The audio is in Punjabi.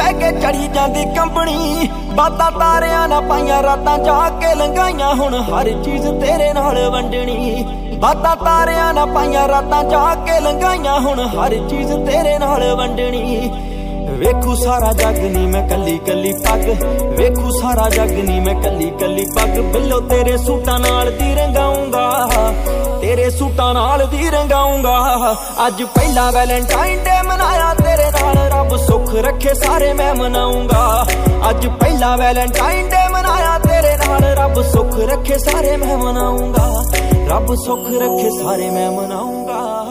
ਤੇ ਚੜੀ ਜਾਂਦੀ ਕੰਪਨੀ। ਬਾਤਾਂ ਤਾਰਿਆਂ ਨਾ ਪਾਈਆਂ ਰਾਤਾਂ ਜਾ ਕੇ ਲੰਘਾਈਆਂ ਹੁਣ ਹਰ ਚੀਜ਼ ਤੇਰੇ ਨਾਲ ਵੰਡਣੀ। ਬਾਤਾਂ ਤਾਰਿਆਂ ਨਾ ਪਾਈਆਂ ਰਾਤਾਂ ਜਾ ਕੇ ਲੰਗਾਈਆਂ ਹੁਣ ਹਰ ਚੀਜ਼ ਤੇਰੇ ਨਾਲ ਵੰਡਣੀ। ਵੇਖੂ ਸਾਰਾ ਜੱਗ ਨਹੀਂ ਮੈਂ ਕੱਲੀ ਕੱਲੀ ਪੱਗ। ਵੇਖੂ ਸਾਰਾ ਜੱਗ ਨਹੀਂ ਮੈਂ ਕੱਲੀ ਕੱਲੀ ਪੱਗ। ਬਿੱਲੋ ਤੇਰੇ ਸੂਟਾਂ ਨਾਲ ਦੀ ਰੰਗਾਉਂਗਾ। ਤੇਰੇ ਸੂਟਾਂ ਨਾਲ ਦੀ ਰੰਗਾਉਂਗਾ। ਅੱਜ ਪਹਿਲਾ ਵੈਲੈਂਟਾਈਨ ਡੇ ਮਨਾਇਆ ਸੁੱਖ ਰੱਖੇ ਸਾਰੇ ਮੈਂ ਮਨਾਉਂਗਾ। ਅੱਜ ਪਹਿਲਾ ਵੈਲੈਂਟਾਈਨ ਡੇ ਮਨਾਇਆ ਤੇਰੇ ਨਾਲ। ਰੱਬ ਸੁੱਖ ਰੱਖੇ ਸਾਰੇ ਮੈਂ ਮਨਾਉਂਗਾ। ਰੱਬ ਸੁੱਖ ਰੱਖੇ ਸਾਰੇ ਮੈਂ ਮਨਾਉਂਗਾ।